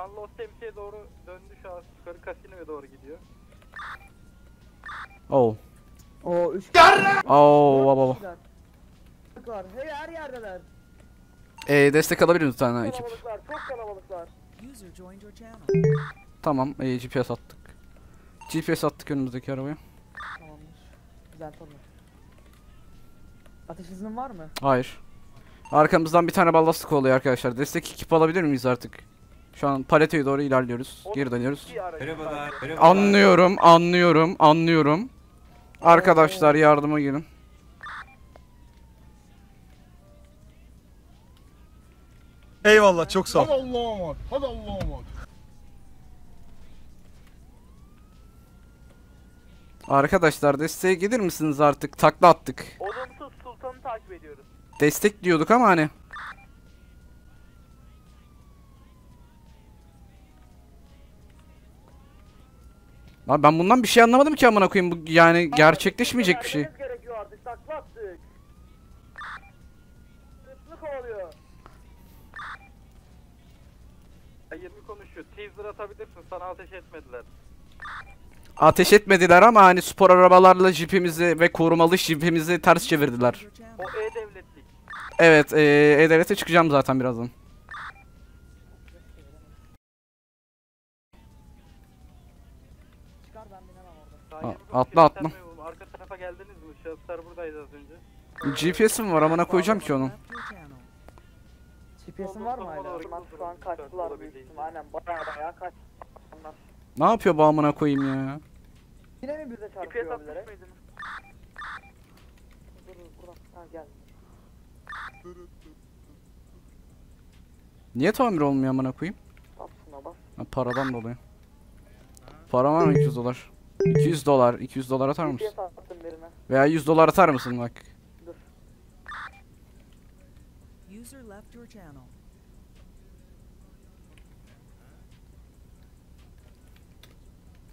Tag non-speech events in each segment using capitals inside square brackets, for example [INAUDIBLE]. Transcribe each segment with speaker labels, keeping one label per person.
Speaker 1: Şu an Los Temsi'ye doğru döndü şu an yukarı kasinoya doğru gidiyor.
Speaker 2: Oh.
Speaker 3: Oo 3
Speaker 2: Oh baba baba.
Speaker 3: var. Hey her yerdeler.
Speaker 2: Ee, destek alabilir miyiz tane ekip?
Speaker 3: Kalabalıklar, çok kalabalıklar.
Speaker 4: User joined your channel.
Speaker 2: Tamam, ee, GPS attık. GPS attık önümüzdeki arabaya.
Speaker 3: Tamamdır. Güzel torna. Ateş iznin var mı?
Speaker 2: Hayır. Arkamızdan bir tane ballastık oluyor arkadaşlar. Destek ekip alabilir miyiz artık? Şu an paletoya doğru ilerliyoruz. Geri dönüyoruz.
Speaker 5: Merhabalar. Merhabalar.
Speaker 2: Anlıyorum, anlıyorum, anlıyorum. Arkadaşlar yardıma gelin.
Speaker 6: Eyvallah çok sağ ol.
Speaker 7: Hadi Allah'a emanet. Hadi Allah'a emanet.
Speaker 2: Arkadaşlar desteğe gelir misiniz artık? Takla attık.
Speaker 1: Olumsuz Sultan'ı takip ediyoruz.
Speaker 2: Destek diyorduk ama hani. Lan ben bundan bir şey anlamadım ki amına koyayım. Bu yani gerçekleşmeyecek bir şey.
Speaker 1: 20 konuşuyor. Teaser atabilirsin sana ateş etmediler.
Speaker 2: Ateş etmediler ama hani spor arabalarla jipimizi ve korumalı jipimizi ters çevirdiler.
Speaker 1: O E-Devletlik.
Speaker 2: Evet, eee E-Devlet'e çıkacağım zaten birazdan.
Speaker 3: Çıkar ben binemem orada.
Speaker 1: Daha
Speaker 2: Ha,
Speaker 1: 20
Speaker 2: atla, atla.
Speaker 1: Arka tarafa geldiniz mi? Şahıslar buradaydı az önce.
Speaker 2: GPS'im var amına koyacağım ki onu.
Speaker 4: Left your channel.
Speaker 3: GPS'in var mı hala? Lan şu an kaçtılar büyük ihtimal. Aynen baya baya kaç.
Speaker 2: Ne yapıyor bu amına koyayım ya?
Speaker 3: Yine mi bize
Speaker 1: GPS
Speaker 3: çarpıyor bilerek? Dur dur buradan. Ha gel.
Speaker 2: Niye tamir olmuyor amına koyayım?
Speaker 3: Bas şuna bas.
Speaker 2: Ha, paradan dolayı. Para var mı 200 dolar? 200 dolar, 200 dolar atar mısın? Veya 100 dolar atar mısın bak?
Speaker 3: Dur.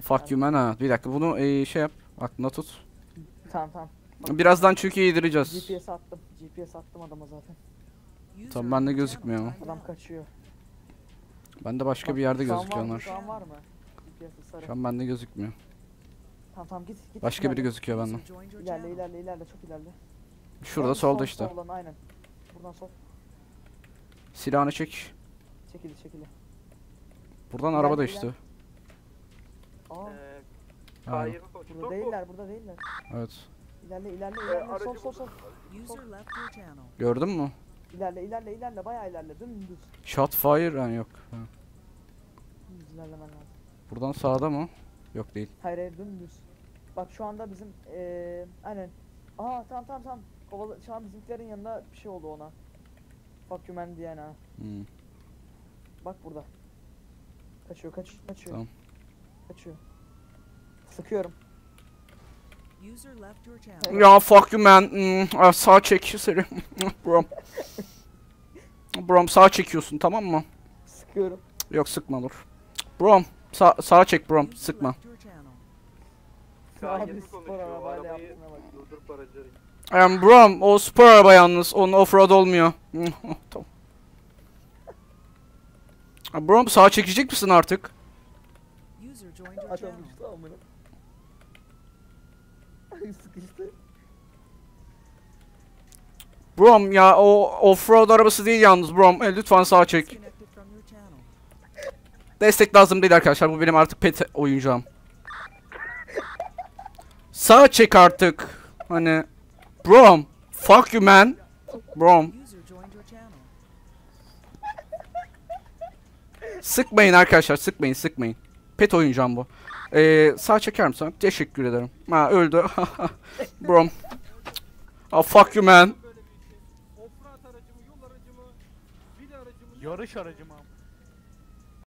Speaker 2: Fuck you man ha. Bir dakika bunu eee, şey yap. Aklında tut.
Speaker 3: Tamam tamam.
Speaker 2: Birazdan çünkü yedireceğiz.
Speaker 3: GPS attım. GPS attım adama zaten.
Speaker 2: Tamam bende gözükmüyor ama.
Speaker 3: Adam kaçıyor.
Speaker 2: Bende başka bir yerde
Speaker 3: Şu an
Speaker 2: gözüküyor
Speaker 3: var mı? GPS'i sarı.
Speaker 2: Şu an bende gözükmüyor.
Speaker 3: Tamam tamam git git.
Speaker 2: Başka biri
Speaker 3: ilerle.
Speaker 2: gözüküyor bende.
Speaker 4: User joined your
Speaker 3: İlerle ilerle ilerle çok ilerle.
Speaker 2: Şurada
Speaker 3: Sol,
Speaker 2: solda
Speaker 3: sol,
Speaker 2: işte.
Speaker 3: Soldan aynen. Buradan sol.
Speaker 2: Silahını çek.
Speaker 3: Çekili çekili.
Speaker 2: Buradan
Speaker 3: İlerle,
Speaker 2: araba da işte.
Speaker 3: Aa
Speaker 1: Ee,
Speaker 2: Aynen.
Speaker 1: K20 konuş.
Speaker 3: burada değiller burada değiller.
Speaker 2: Evet.
Speaker 3: İlerle ilerle
Speaker 1: Ee,
Speaker 3: ilerle. sol
Speaker 1: aracı
Speaker 3: sol sol.
Speaker 4: Your channel.
Speaker 2: Gördün mü?
Speaker 3: İlerle ilerle ilerle bayağı ilerle dümdüz.
Speaker 2: Shot fire yani yok. Ha.
Speaker 3: İlerlemen lazım.
Speaker 2: Buradan sağda mı? Yok değil.
Speaker 3: Hayır hayır dümdüz. Bak şu anda bizim eee aynen. Aa tamam tamam tamam. Kovala şu an bizimkilerin yanında bir şey oldu ona. Fuck you man diyen ha.
Speaker 2: Hmm.
Speaker 3: Bak burada. Kaçıyor kaçıyor kaçıyor.
Speaker 2: Tamam.
Speaker 3: Kaçıyor. Sıkıyorum.
Speaker 4: User left your channel.
Speaker 2: Ya fuck you man. Hmm, ah, sağ çek seni. [LAUGHS] Brom. Brom sağ çekiyorsun tamam mı?
Speaker 3: Sıkıyorum.
Speaker 2: Yok sıkma dur. Brom sağ, sağa çek Brom sıkma.
Speaker 4: left your channel.
Speaker 3: Abi
Speaker 1: K20
Speaker 3: spor
Speaker 1: konuşuyor. O arabayı durdurup aracı
Speaker 2: Brom o spor araba yalnız. Onun offroad olmuyor. [LAUGHS] Tamam. Brom sağa çekecek misin artık?
Speaker 3: Adam
Speaker 4: channel.
Speaker 3: uçtu amına. Sıkıştı.
Speaker 2: Brom ya o offroad arabası değil yalnız Brom. E, lütfen sağa çek.
Speaker 4: Disconnected from your channel.
Speaker 2: Destek lazım değil arkadaşlar. Bu benim artık pet oyuncağım. Sağa çek artık. Hani Brom. Fuck you man. Brom. Sıkmayın arkadaşlar sıkmayın sıkmayın. Pet oyuncağım bu. Ee, sağ çeker misin? Teşekkür ederim. Ha öldü. [LAUGHS] Brom. Ah fuck you man.
Speaker 7: Yarış aracı mı?